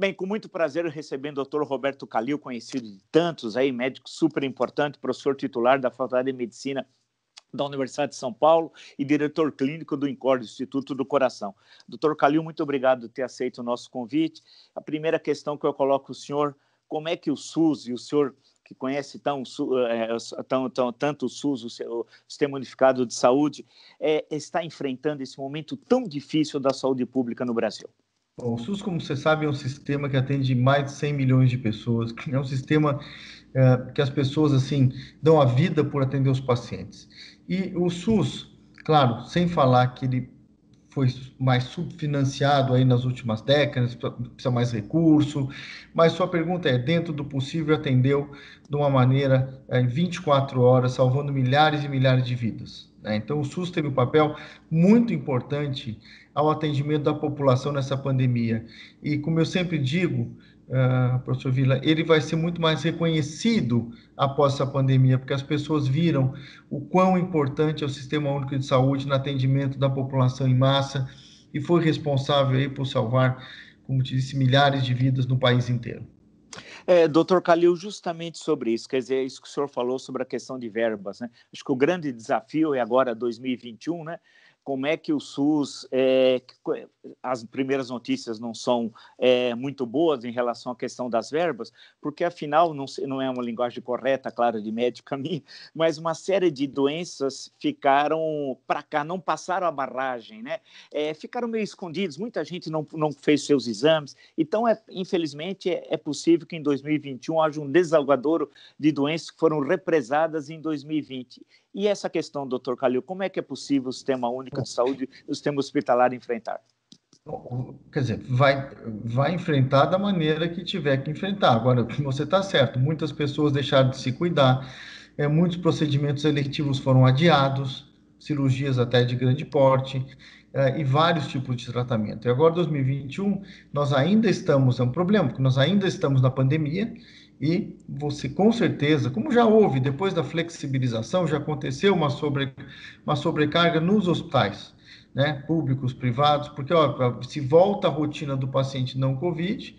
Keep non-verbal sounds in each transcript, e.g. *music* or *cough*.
Bem, com muito prazer recebendo o Dr. Roberto Calil, conhecido de tantos aí, médico super importante, professor titular da Faculdade de Medicina da Universidade de São Paulo e diretor clínico do INCOR, Instituto do Coração. Doutor Calil, muito obrigado por ter aceito o nosso convite. A primeira questão que eu coloco ao senhor, como é que o SUS e o senhor que conhece tão, é, tão, tão, tanto o SUS, o, o Sistema Unificado de Saúde, é, está enfrentando esse momento tão difícil da saúde pública no Brasil? Bom, o SUS, como você sabe, é um sistema que atende mais de 100 milhões de pessoas. É um sistema é, que as pessoas assim dão a vida por atender os pacientes. E o SUS, claro, sem falar que ele foi mais subfinanciado aí nas últimas décadas, precisa mais recurso, mas sua pergunta é, dentro do possível, atendeu de uma maneira é, em 24 horas, salvando milhares e milhares de vidas. Né? Então, o SUS teve um papel muito importante ao atendimento da população nessa pandemia. E, como eu sempre digo, uh, professor Vila, ele vai ser muito mais reconhecido após essa pandemia, porque as pessoas viram o quão importante é o Sistema Único de Saúde no atendimento da população em massa e foi responsável aí por salvar, como disse, milhares de vidas no país inteiro. É, doutor Calil, justamente sobre isso, quer dizer, é isso que o senhor falou sobre a questão de verbas, né? Acho que o grande desafio é agora 2021, né? Como é que o SUS, é, as primeiras notícias não são é, muito boas em relação à questão das verbas, porque afinal não, não é uma linguagem correta, claro, de médico a mim, *laughs* mas uma série de doenças ficaram para cá, não passaram a barragem, né? É, ficaram meio escondidos, muita gente não, não fez seus exames, então, é, infelizmente, é, é possível que em 2021 haja um desalgadouro de doenças que foram represadas em 2020. E essa questão, doutor Calil, como é que é possível o sistema único de saúde o sistema hospitalar enfrentar? Quer dizer, vai, vai enfrentar da maneira que tiver que enfrentar. Agora, você está certo, muitas pessoas deixaram de se cuidar, é, muitos procedimentos eletivos foram adiados, cirurgias até de grande porte, é, e vários tipos de tratamento. E agora, 2021, nós ainda estamos, é um problema, porque nós ainda estamos na pandemia, e você, com certeza, como já houve, depois da flexibilização, já aconteceu uma, sobre, uma sobrecarga nos hospitais, né, públicos, privados, porque ó, se volta a rotina do paciente não Covid,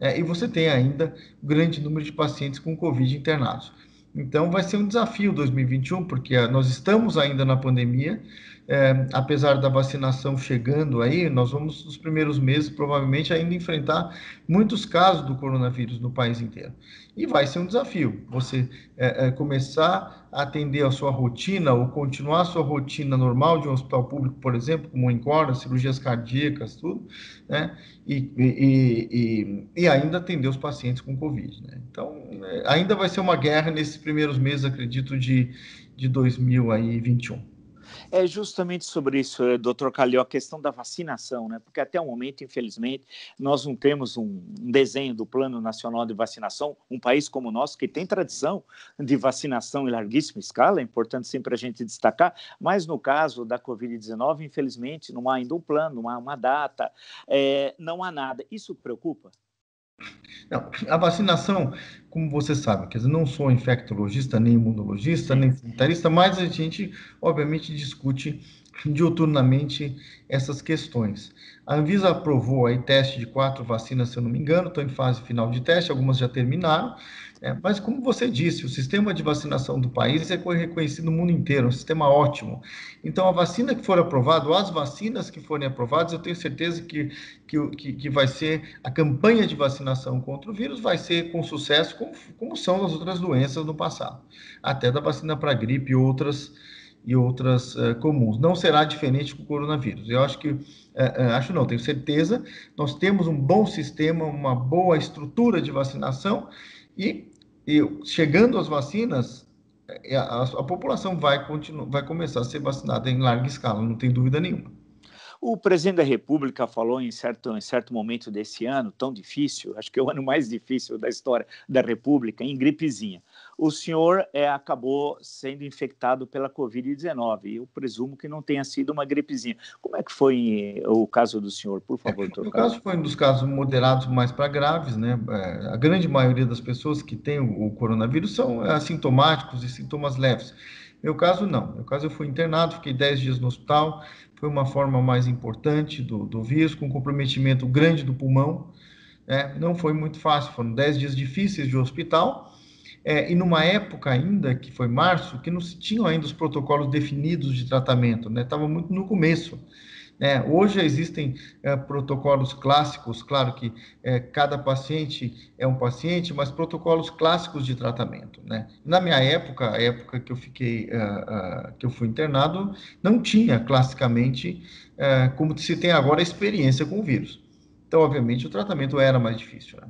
é, e você tem ainda grande número de pacientes com Covid internados. Então, vai ser um desafio 2021, porque nós estamos ainda na pandemia, é, apesar da vacinação chegando aí, nós vamos, nos primeiros meses, provavelmente, ainda enfrentar muitos casos do coronavírus no país inteiro. E vai ser um desafio você é, é, começar a atender a sua rotina ou continuar a sua rotina normal de um hospital público, por exemplo, como Encora, cirurgias cardíacas, tudo, né? E, e, e, e, ainda atender os pacientes com Covid, né? Então, é, ainda vai ser uma guerra nesses primeiros meses, acredito, de, de 2021. É justamente sobre isso, eh, doutor Calil, a questão da vacinação, né? Porque até o momento, infelizmente, nós não temos um desenho do Plano Nacional de Vacinação. Um país como o nosso, que tem tradição de vacinação em larguíssima escala, é importante sempre a gente destacar, mas no caso da Covid-19, infelizmente, não há ainda um plano, não há uma data, é, não há nada. Isso preocupa? Não, a vacinação, como você sabe, quer dizer, não sou infectologista, nem imunologista, nem sanitarista, mas a gente, obviamente, discute diuturnamente essas questões. A Anvisa aprovou aí teste de quatro vacinas, se eu não me engano, estão em fase final de teste, algumas já terminaram, é, mas, como você disse, o sistema de vacinação do país é reconhecido no mundo inteiro, é um sistema ótimo. Então, a vacina que for aprovada, as vacinas que forem aprovadas, eu tenho certeza que, que, que vai ser a campanha de vacinação contra o vírus, vai ser com sucesso, como, como são as outras doenças no passado, até da vacina para gripe e outras e outras uh, comuns. Não será diferente com o coronavírus. Eu acho que, uh, acho não, tenho certeza, nós temos um bom sistema, uma boa estrutura de vacinação e e chegando as vacinas, é, a, a população vai, continuar, vai começar a ser vacinada em larga escala, não tem dúvida nenhuma. O presidente da República falou em certo, em certo momento desse ano, tão difícil, acho que é o ano mais difícil da história da República, em gripezinha o senhor é, acabou sendo infectado pela Covid-19. Eu presumo que não tenha sido uma gripezinha. Como é que foi eh, o caso do senhor, por favor, doutor? É, o caso foi um dos casos moderados mais para graves, né? É, a grande maioria das pessoas que têm o, coronavírus são assintomáticos e sintomas leves. Meu caso, não. Meu caso, eu fui internado, fiquei 10 dias no hospital. Foi uma forma mais importante do, do vírus, com comprometimento grande do pulmão né? não foi muito fácil, foram 10 dias difíceis de hospital, é, e numa época ainda, que foi março, que não se tinham ainda os protocolos definidos de tratamento, né? Estava muito no começo. É, hoje existem é, protocolos clássicos, claro que é, cada paciente é um paciente, mas protocolos clássicos de tratamento. Né? Na minha época, a época que eu fiquei, uh, uh, que eu fui internado, não tinha classicamente, uh, como se tem agora, experiência com o vírus. Então, obviamente, o tratamento era mais difícil. Né?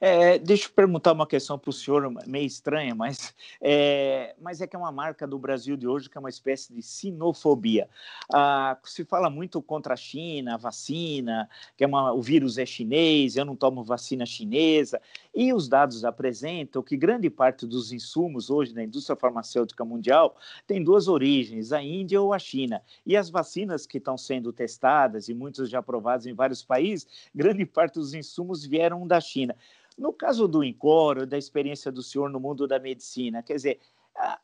É, deixa eu perguntar uma questão para o senhor, meio estranha, mas é, mas é que é uma marca do Brasil de hoje que é uma espécie de sinofobia. Ah, se fala muito contra a China, a vacina, que é uma, o vírus é chinês, eu não tomo vacina chinesa, e os dados apresentam que grande parte dos insumos hoje na indústria farmacêutica mundial tem duas origens, a Índia ou a China. E as vacinas que estão sendo testadas e muitas já aprovadas em vários países, grande *laughs* parte dos insumos vieram da China. No caso do Incoro, da experiência do senhor no mundo da medicina, quer dizer,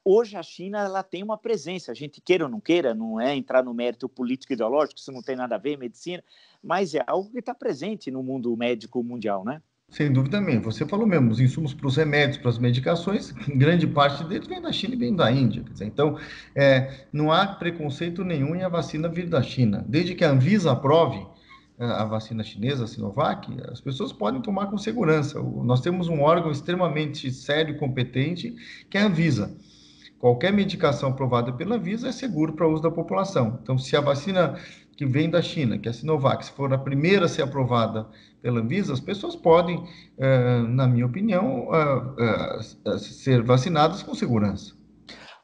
hoje a China ela tem uma presença, a gente queira ou não queira, não é entrar no mérito político ideológico, isso não tem nada a ver medicina, mas é algo que está presente no mundo médico mundial, né? Sem dúvida mesmo. Você falou mesmo, os insumos para os remédios, para as medicações, *laughs* grande parte deles vem da China e vem da Índia. Dizer, então, é, não há preconceito nenhum em a vacina vir da China. Desde que a Anvisa aprove, a vacina chinesa, a Sinovac, as pessoas podem tomar com segurança. Nós temos um órgão extremamente sério e competente, que é a Anvisa. Qualquer medicação aprovada pela Anvisa é seguro para o uso da população. Então, se a vacina que vem da China, que é a Sinovac, se for a primeira a ser aprovada pela Anvisa, as pessoas podem, eh, na minha opinião, eh, eh, ser vacinadas com segurança.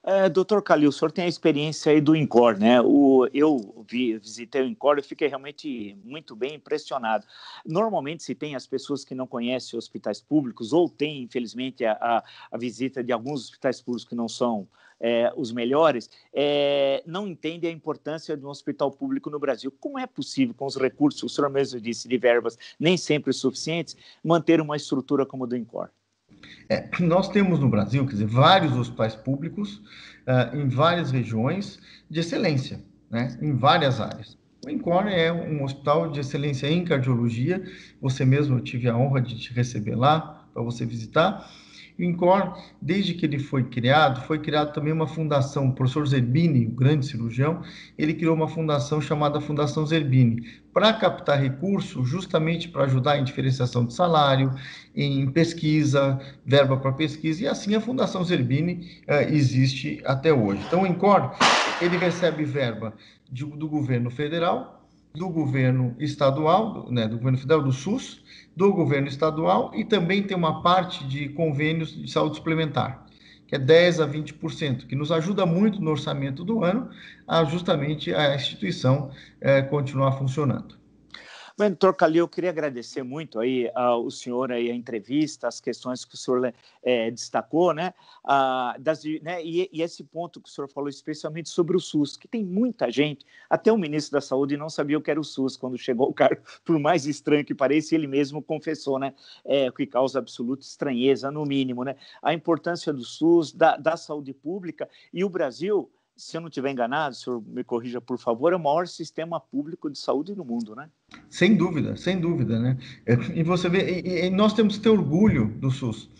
É, doutor Calil, o senhor tem a experiência aí do INCOR, né? O, eu vi, visitei o INCOR e fiquei realmente muito bem impressionado. Normalmente se tem as pessoas que não conhecem hospitais públicos ou tem, infelizmente, a, a, a visita de alguns hospitais públicos que não são é, os melhores, é, não entendem a importância de um hospital público no Brasil. Como é possível, com os recursos, o senhor mesmo disse, de verbas nem sempre suficientes, manter uma estrutura como a do INCOR? É, nós temos no Brasil, quer dizer, vários hospitais públicos uh, em várias regiões de excelência, né, em várias áreas. O INCOR é um hospital de excelência em cardiologia. Você mesmo, eu tive a honra de te receber lá para você visitar. O INCOR, desde que ele foi criado, foi criado também uma fundação. O professor Zerbini, o grande cirurgião, ele criou uma fundação chamada Fundação Zerbini, para captar recurso, justamente para ajudar em diferenciação de salário, em pesquisa, verba para pesquisa, e assim a Fundação Zerbini uh, existe até hoje. Então, o INCOR, ele recebe verba de, do governo federal, do governo estadual, né, do governo federal, do SUS, do governo estadual e também tem uma parte de convênios de saúde suplementar, que é 10 a 20%, que nos ajuda muito no orçamento do ano a justamente a instituição é, continuar funcionando. Doutor Calil, eu queria agradecer muito aí ao senhor aí a entrevista, as questões que o senhor é, destacou, né? Ah, das, né e, e, esse ponto que o senhor falou especialmente sobre o SUS, que tem muita gente, até o ministro da Saúde não sabia o que era o SUS quando chegou o cargo, *laughs* por mais estranho que pareça, ele mesmo confessou, né? É, o que causa absoluta estranheza, no mínimo, né? A importância do SUS, da, da saúde pública, e o Brasil se eu não estiver enganado, o senhor me corrija, por favor, é o maior sistema público de saúde no mundo, né? Sem dúvida, sem dúvida, né? É, e você vê, e, e nós temos que ter orgulho do SUS.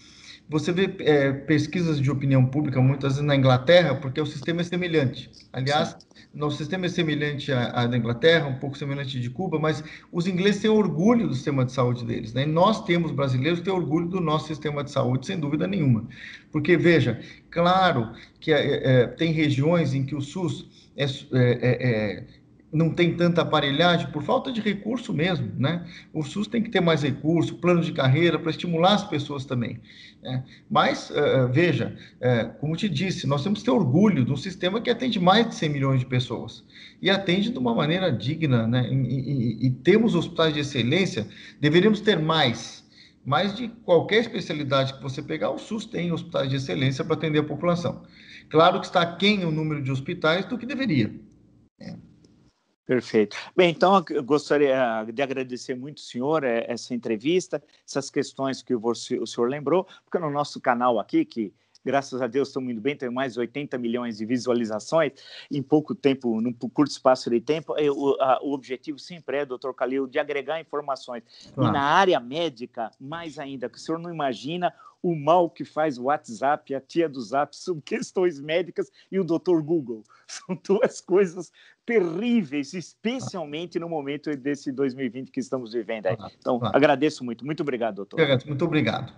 Você vê é, pesquisas de opinião pública muitas vezes na Inglaterra, porque o sistema é semelhante. Aliás, Sim. nosso sistema é semelhante à, à, da Inglaterra, um pouco semelhante de Cuba, mas os ingleses têm orgulho do sistema de saúde deles. Né? E nós temos, brasileiros, ter orgulho do nosso sistema de saúde, sem dúvida nenhuma. Porque, veja, claro que é, é, tem regiões em que o SUS é, é, é não tem tanta aparelhagem por falta de recurso mesmo, né? O SUS tem que ter mais recurso, plano de carreira para estimular as pessoas também. Né? Mas, uh, veja, uh, como te disse, nós temos que ter orgulho de um sistema que atende mais de 100 milhões de pessoas e atende de uma maneira digna, né? E, e, e temos hospitais de excelência, deveríamos ter mais. Mais de qualquer especialidade que você pegar, o SUS tem hospitais de excelência para atender a população. Claro que está aquém o número de hospitais do que deveria. Perfeito. Bem, então eu gostaria de agradecer muito, senhor, eh, essa entrevista, essas questões que o senhor lembrou, porque no nosso canal aqui, que graças a Deus estamos indo bem, tem mais de 80 milhões de visualizações em pouco tempo, num curto espaço de tempo. O, a, o objetivo sempre é, doutor Calil, de agregar informações. Claro. E na área médica, mais ainda, que o senhor não imagina o mal que faz o WhatsApp, a tia do Zap *laughs* sobre questões médicas e o doutor Google. *laughs* São duas coisas terríveis, especialmente no momento desse 2020 que estamos vivendo aí. Então, agradeço muito. Muito obrigado, doutor. Muito obrigado.